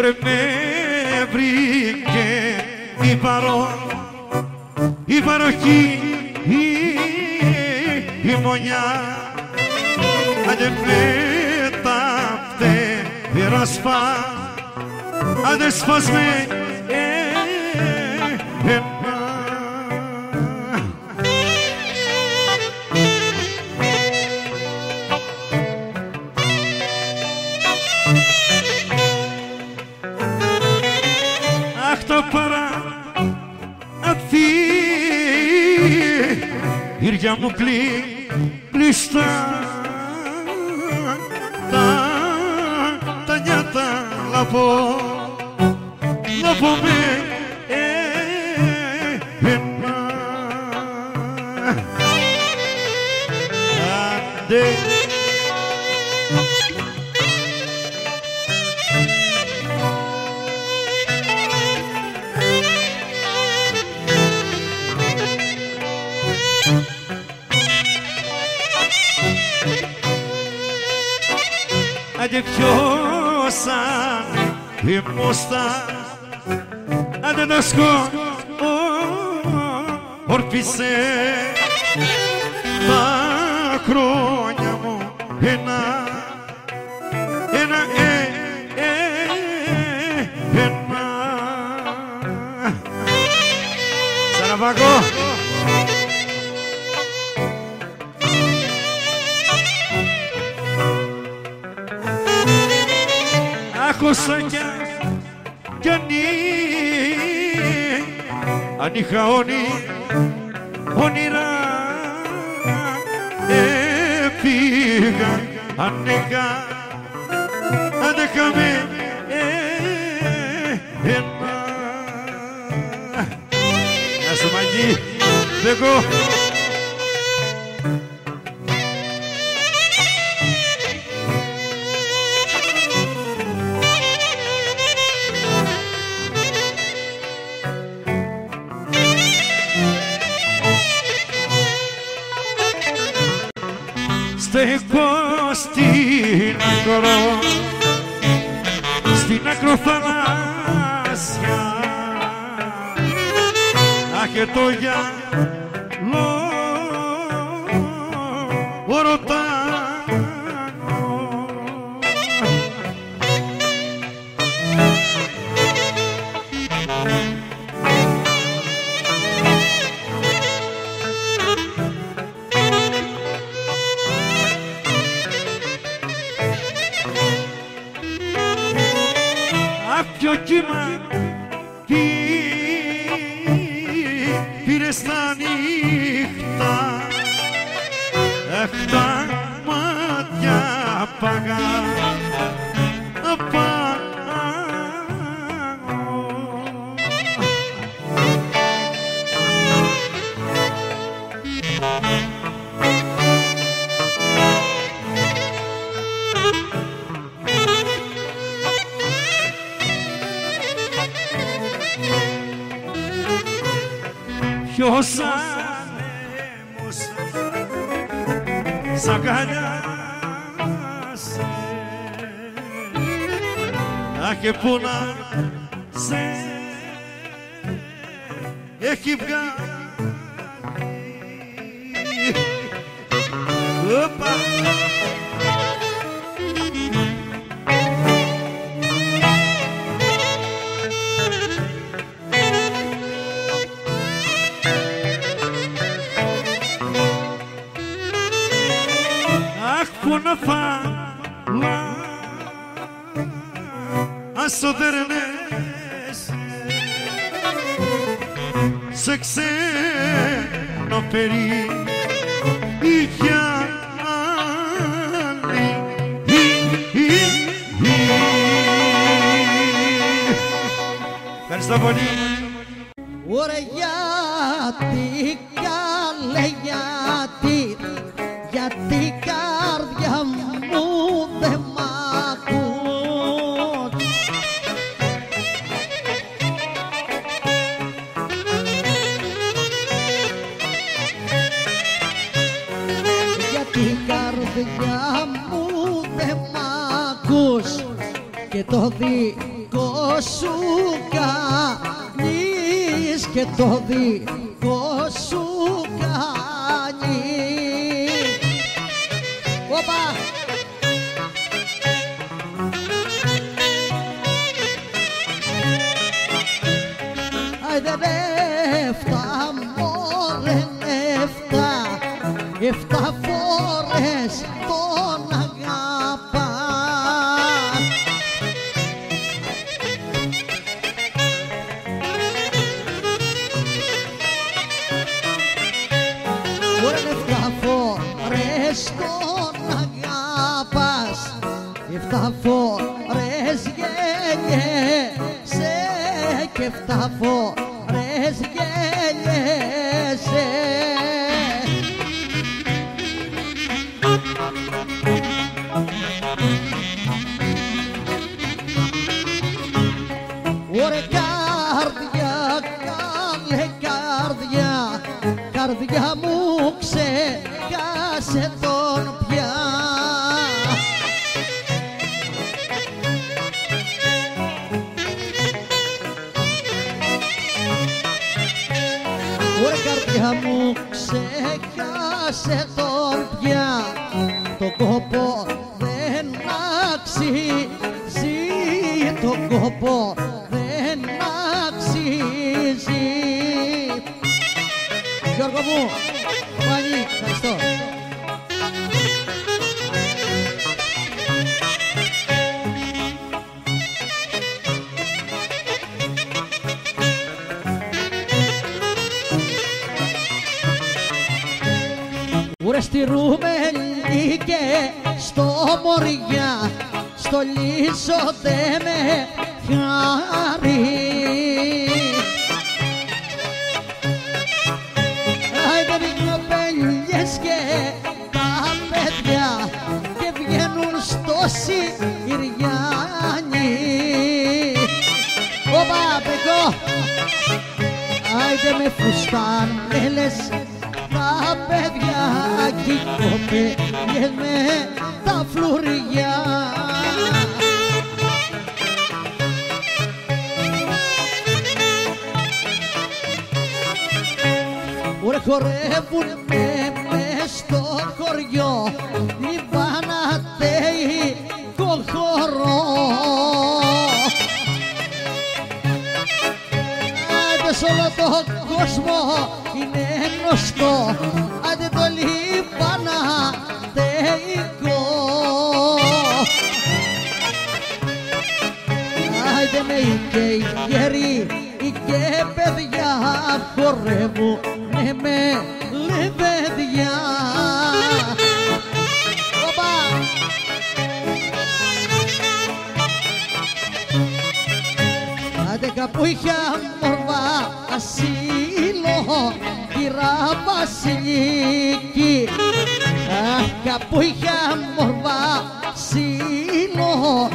Ωρε με βρήκε η παρό, η παροχή, η, η μονιά Άντε με τα πτε, δε canım Krishna Ta, ta, ta, la po, la po me Άντε πιώσαν η μόστα Άντε να σκο όρπισε τα χρόνια μου ένα ένα ε, ε, ένα. Σαραβάκο Άκουσα κι κι ανή αν είχα όνει, όνειρα έφυγα ανέκα ανέκαμε ένα Γεια σου Μαγί, Μπέκο στεκώ το γυαλό. Ρωτάνω Οπα. Εφτά φορές τον αγαπάς. Ωραία εφτά φορές τον αγαπάς. Εφτά φορές γέλιεσαι και εφτά φορές Γιώργο μου. Πάλι, ευχαριστώ. Ουρες στη Ρουμελή και στο Μωριά με χάρη Aslan eles τα παιδιά κύκομαι και με τα φλουριά. Ωραία χορεύουνε χορεύουνε ναι, με λεβέδια. Οπα! Άντε καπούχια μορβά ασύλο κύρα Βασιλίκη Αχ καπούχια μορβά ασύλο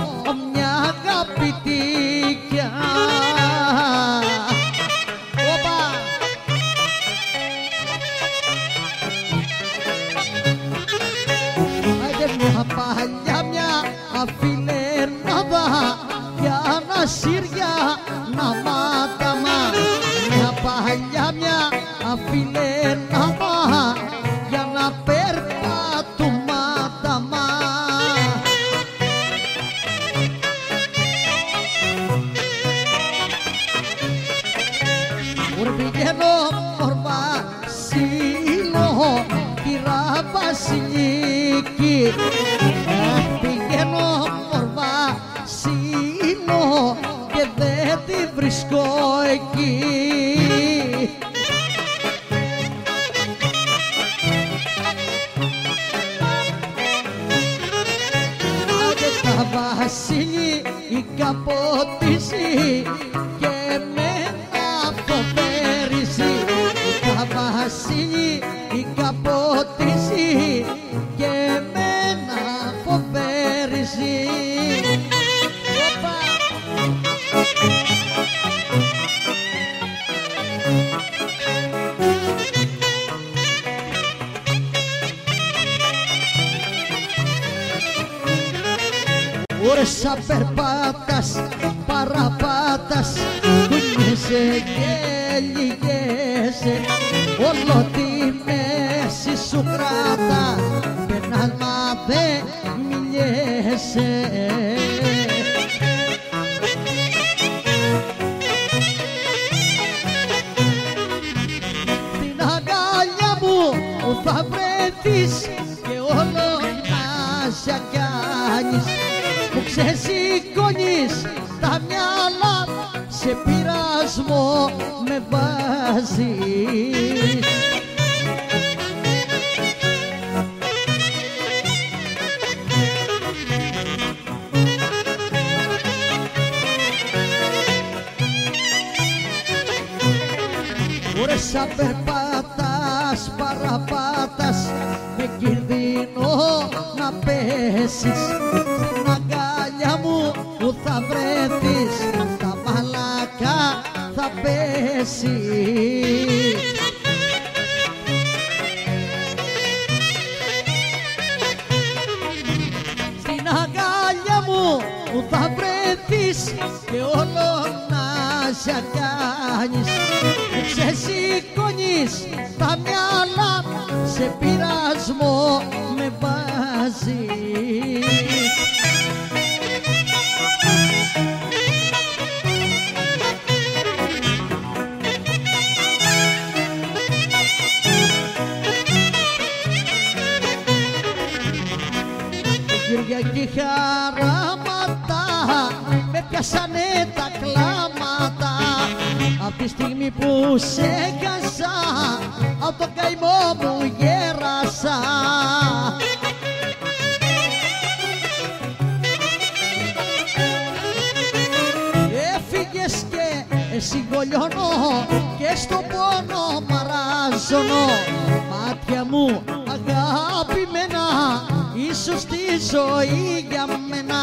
aqui. σηκώνεις τα μυαλά σε πειρασμό με βάζεις. Ωραία σαν περπάτας, παραπάτας με κινδυνό να πέσεις. বেশি πιάσανε τα κλάματα. Απ' τη στιγμή που σε χάσα απ' το καημό μου γέρασα. Έφυγες και συγκολιώνω και στο πόνο μαράζωνω. Μάτια μου αγαπημένα ίσως τη ζωή για μένα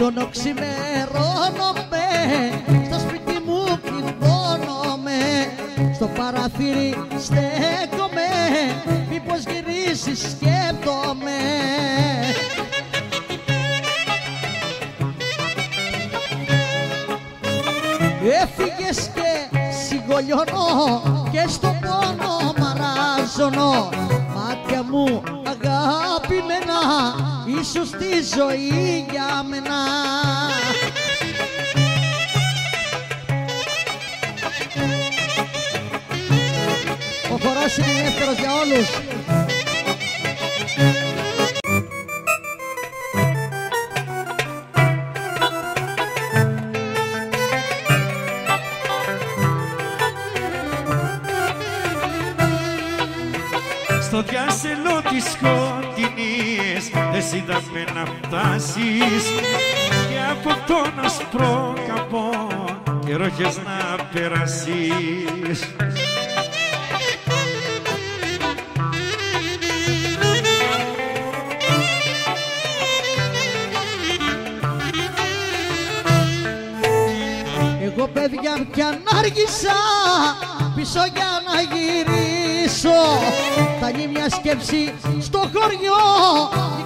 Νυχτώνω ξημερώνομαι Στο σπίτι μου κλειδώνομαι Στο παραθύρι στέκομαι Μήπως γυρίσεις σκέπτομαι Έφυγες και συγκολιώνω και στο πόνο μαράζωνω Μάτια μου αγαπημένα ίσως τη ζωή για μένα. Ο χορός είναι ελεύθερος για όλους είδαμε να φτάσεις και από τον ασπρό καπό καιρό έχεις να περάσεις. Εγώ παιδιά πια άργησα πίσω για να γυρίσω. Θα γίνει μια σκέψη στο χωριό για να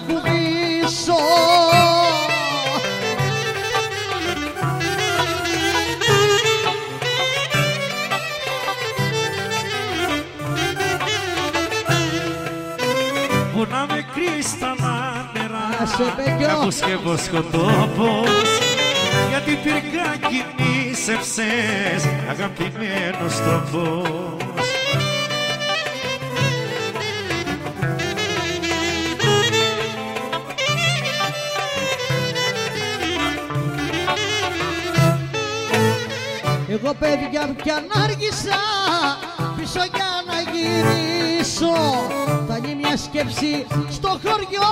τραγουδήσω. Που να με κρύς τα μάνερα Άσε, παιδιό. κάπου σκεύος σκοτόπος γιατί πυρκάκι νήσευσες αγαπημένος τρόπος Εγώ παιδιά πια άργησα πίσω για να γυρίσω. Θα γίνει μια σκέψη στο χωριό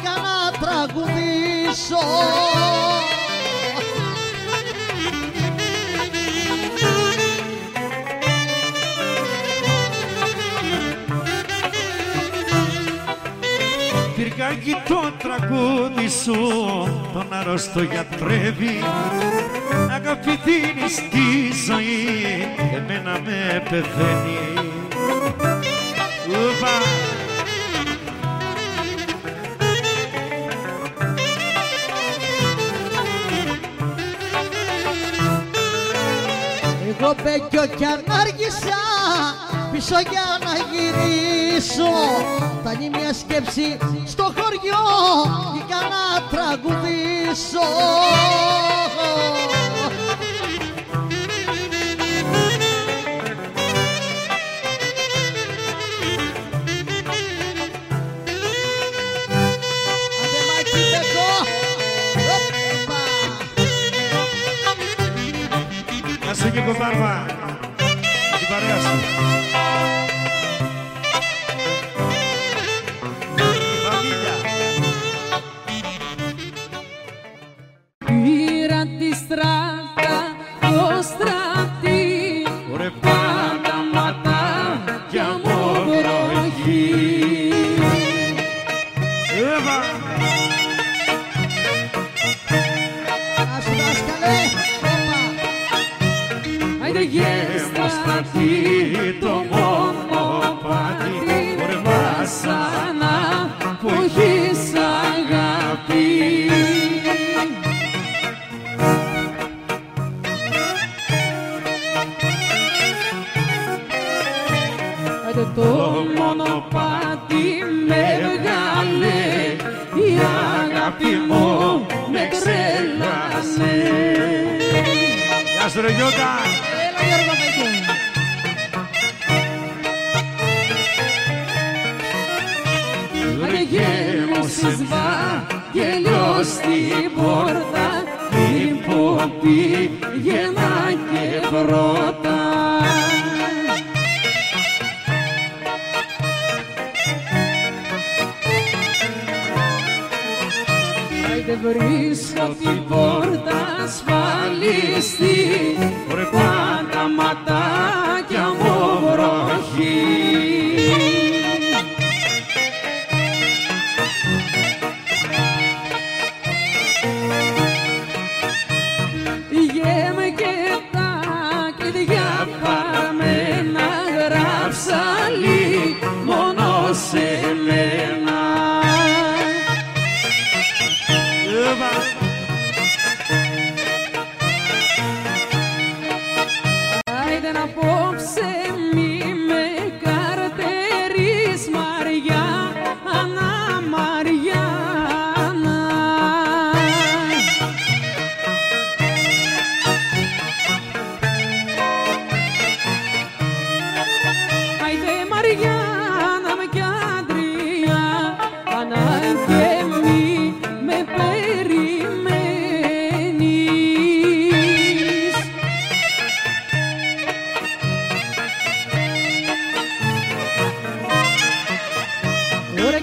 για να τραγουδήσω Πυρκάκι το τραγούδι σου. Τον αρρώστο γιατρεύει. Αγάπη δίνει στη ζωή. Εμένα με πεθαίνει. Ούπα! Εγώ μπέκιο κι αν άργησα πίσω για να γυρίσω Θα γίνει μια σκέψη στο χωριό για να τραγουδήσω Άντε Μάκη Μπέκο! Οπα! Να σου και κομπάρμα την παρέα σου Άιντε βρίσκω την πόρτα ασφαλιστή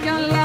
Ωραία κι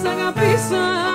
σ' αγαπήσανε.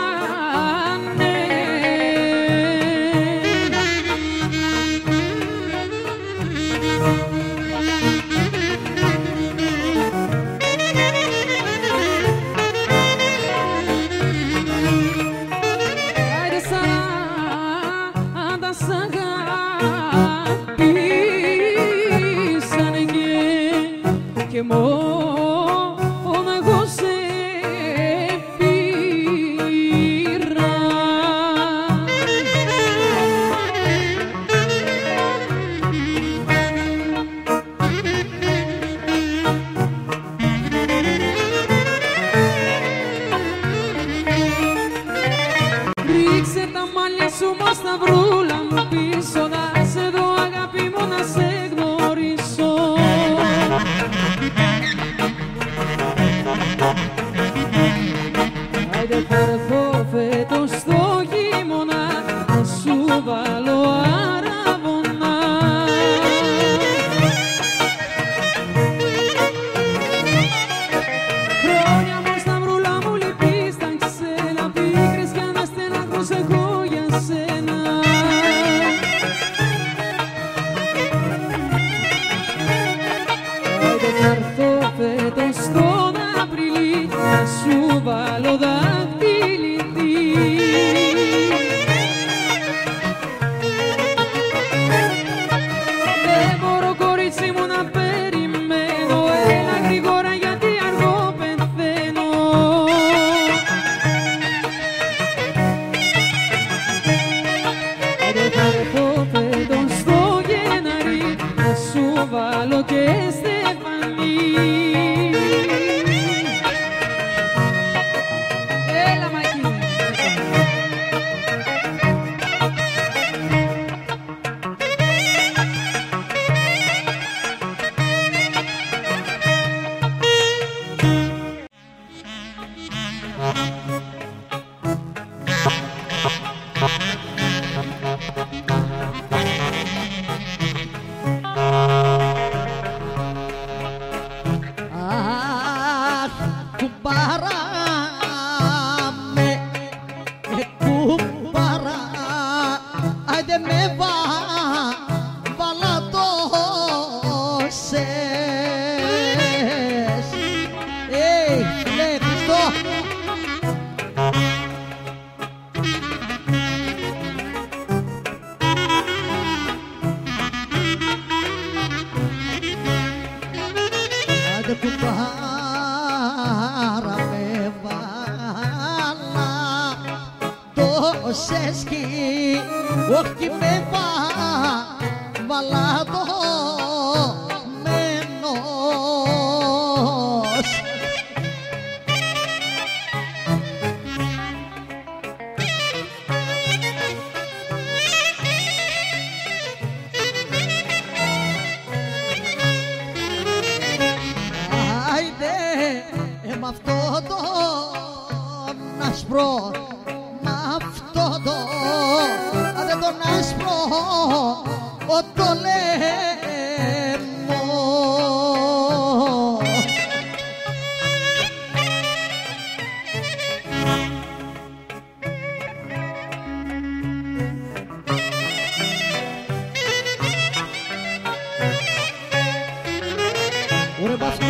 Ωραία μ' αυτό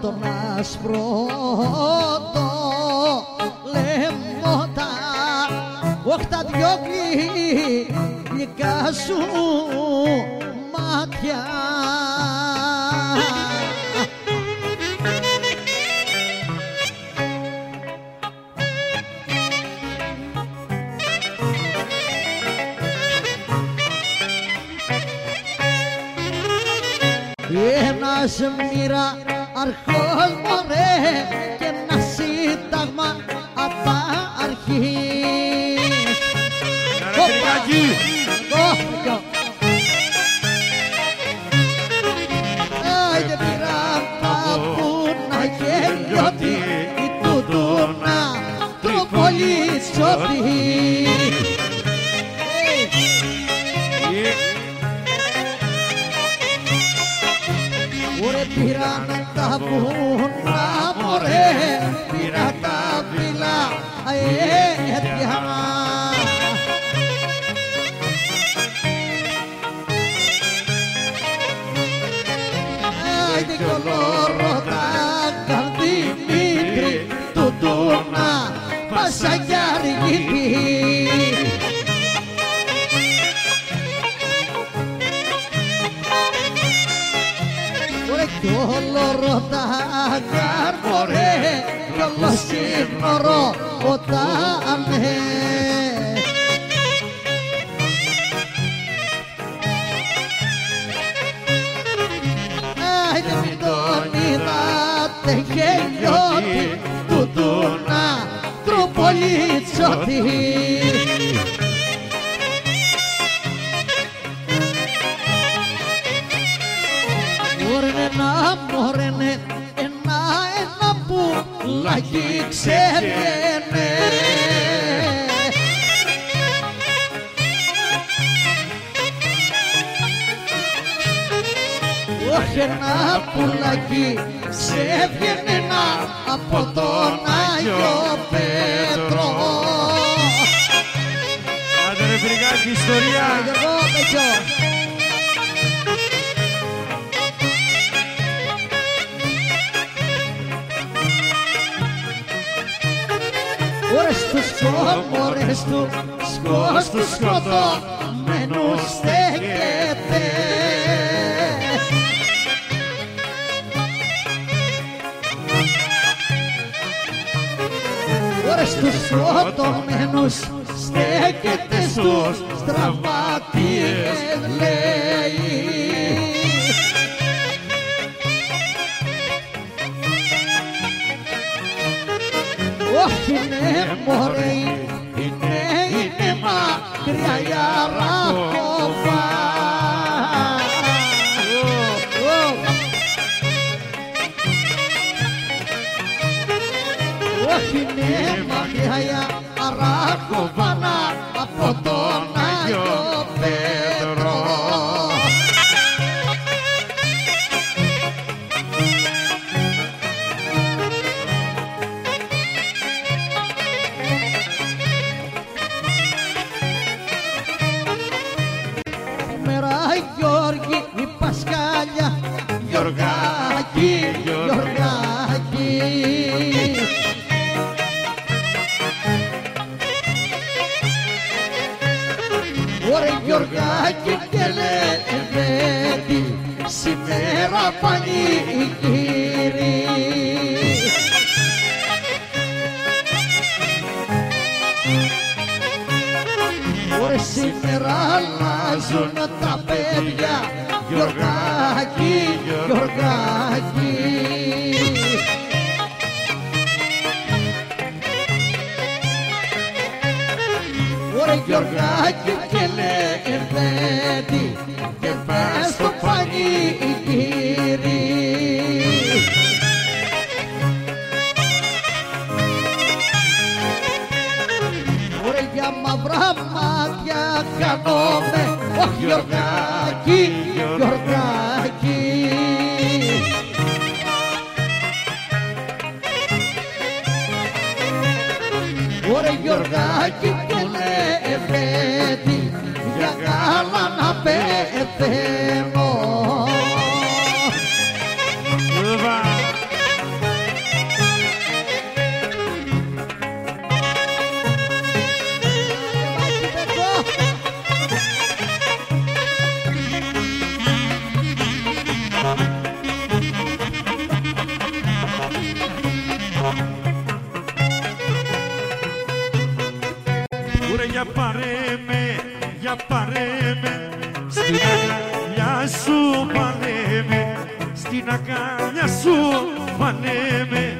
τον άσπρο το λεμότα όχι τα δυο γλυκά σου μάτια شميرة أرخوز مريه Δημήτρη του Τούνα Πασαγιάρη Ωραία κι ολόρωτα μωρέ κι όλο σύνορο ποτάμε Άιντε μην τον είδατε γελιώτη του Δούνα τροπολίτσωτη. Που λαγί ξέβγαινε. Όχι ένα πουλάκι σε έβγαινε ένα από τον Άγιο Πέτρο. Άντε ρε Πυρικάκη, ιστορία. Εγώ πετιό. Ωρες του σκότω, ωρες τους σκότω, του σκότω, μένου στέκεται. Ωρες τους σκοτωμένους στέκεται στους στραβάτιες λέει Όχι ναι Ωραία Γιωργάκη και λέει σήμερα πανηγύρι. Ωρε σήμερα αλλάζουν τα παιδιά Γιωργάκη, Γιωργάκη. Ωρε Γιωργάκη μάτια χανόμαι Όχι Γιωργάκη, Γιωργάκη. Ωραία Γιωργάκη πάρε με Στην αγκαλιά σου πάρε με Στην αγκαλιά σου πάρε με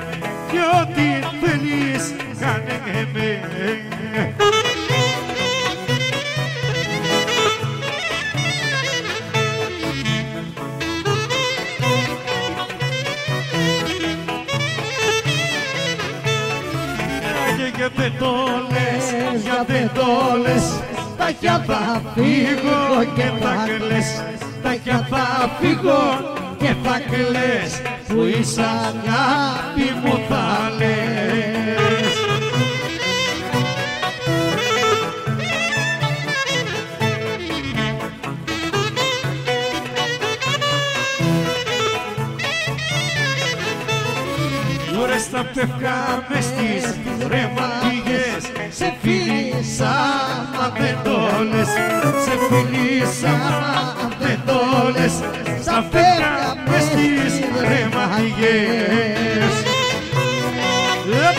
Και ό,τι θέλεις κάνε με. Και για δεν το λες, για δεν το λες Τα χιά θα φύγω και θα κλαις. Τα χιά θα φύγω και θα κλαις. Που είσαι αγάπη μου θα λες. Ωρες τα πεύκα μες στις ρεμαντιγές Σε φίλησα μα δεν το λες. Σε φίλησα μα δεν το λες. Στα πεύκα μες στις ρεμαντιγές Επ.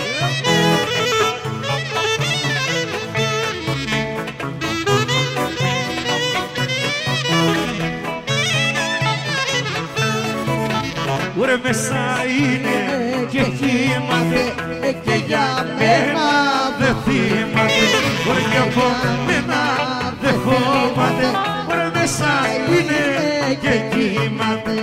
Ωρε μέσα είναι Ωρε και από μένα δεν φοβάται Ωρε μέσα είναι και κοιμάται